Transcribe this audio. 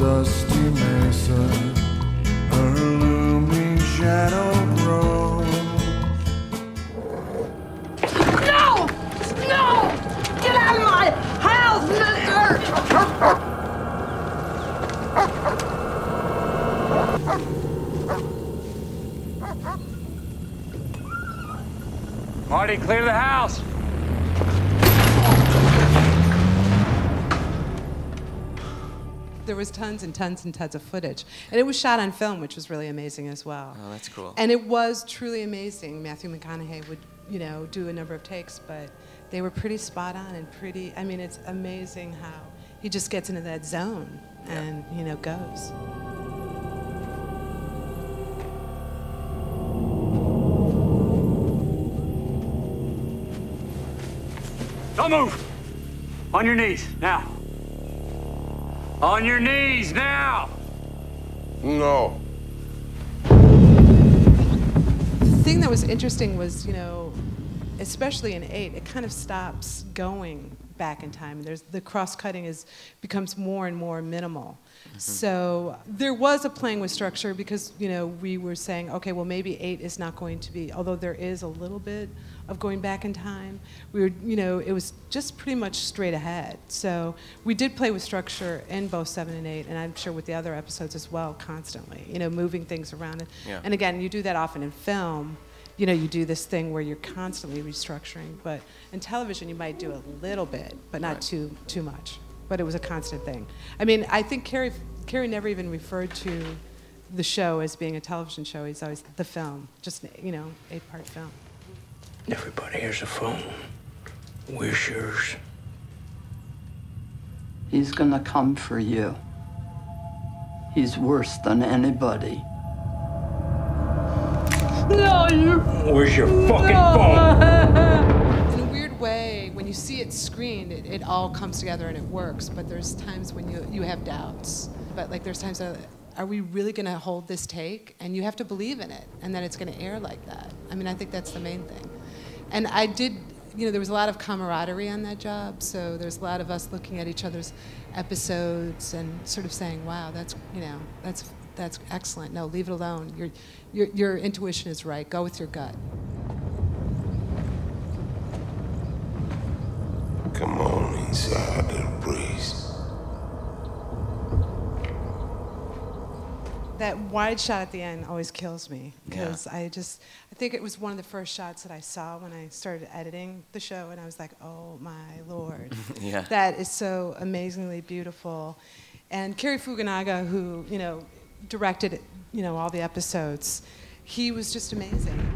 dusty mesa, her looming shadow grows. No! No! Get out of my house, mister! Marty, clear the house! There was tons and tons and tons of footage, and it was shot on film, which was really amazing as well. Oh, that's cool. And it was truly amazing. Matthew McConaughey would, you know, do a number of takes, but they were pretty spot on and pretty. I mean, it's amazing how he just gets into that zone and you know goes. Don't move. On your knees, now. On your knees, now. No. The thing that was interesting was, you know, especially in eight, it kind of stops going back in time. There's the cross-cutting is becomes more and more minimal. Mm-hmm. So there was a playing with structure because you know we were saying, okay, well maybe eight is not going to be, although there is a little bit of going back in time. We were, you know, it was just pretty much straight ahead. So we did play with structure in both seven and eight, and I'm sure with the other episodes as well, constantly. You know, moving things around. Yeah. And again, you do that often in film. You know, you do this thing where you're constantly restructuring, but in television you might do a little bit, but not Right. too too much. But it was a constant thing. I mean, I think Cary Cary never even referred to the show as being a television show. He's always the film, just you know, eight part film. Everybody, here's a phone. Where's yours? He's gonna come for you. He's worse than anybody. Where's your fucking phone? In a weird way, when you see it screened, it, it all comes together and it works. But there's times when you you have doubts. But like there's times that are we really going to hold this take? And you have to believe in it, and that it's going to air like that. I mean, I think that's the main thing. And I did, you know, there was a lot of camaraderie on that job. So there's a lot of us looking at each other's episodes and sort of saying, "Wow, that's you know, that's that's excellent. No, leave it alone. Your your your intuition is right. Go with your gut." Come on inside, little breeze. That wide shot at the end always kills me Yeah. because I just I think it was one of the first shots that I saw when I started editing the show and I was like, "Oh my lord." Yeah. That is so amazingly beautiful. And Cary Fukunaga who, you know, directed, you know, all the episodes, he was just amazing.